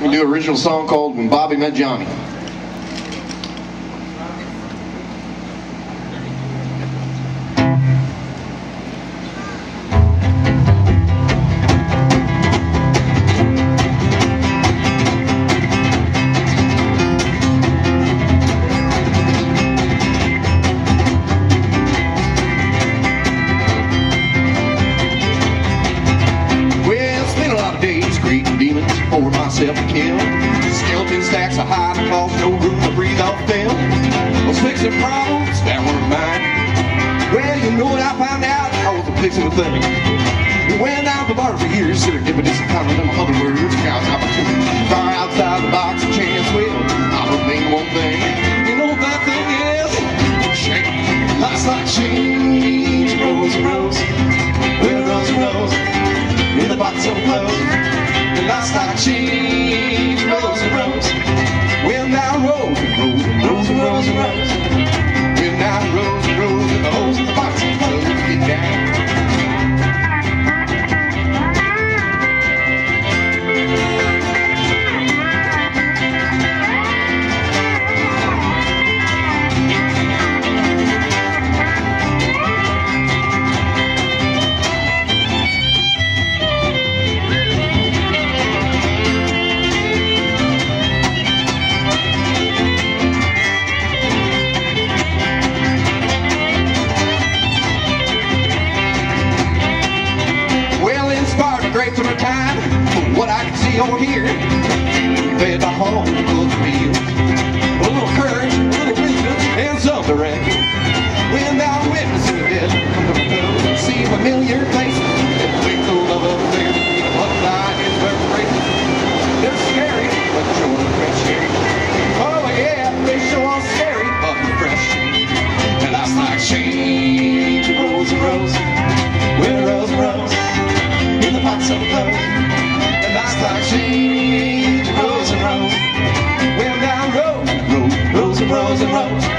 We do an original song called When Bobby Met Johnny. For myself to kill. Skeleton stacks of hide cause no room to breathe off them. Was fixing problems that weren't mine. Well, you know what I found out? I wasn't fixing a thing. Went down to the bar for years, sort of dipping some kind of them other words, crowds opportunity. Far outside the box of chance, well, I remain one thing. You know what that thing is? Change. Life's like change, rose, rose. Well, rose, rose in the box of clothes. Last like change, rose rose. When now rose and and rose rose rose. When now and the can see fed by home the field. A little courage, a little wisdom, and some direction. and and rose.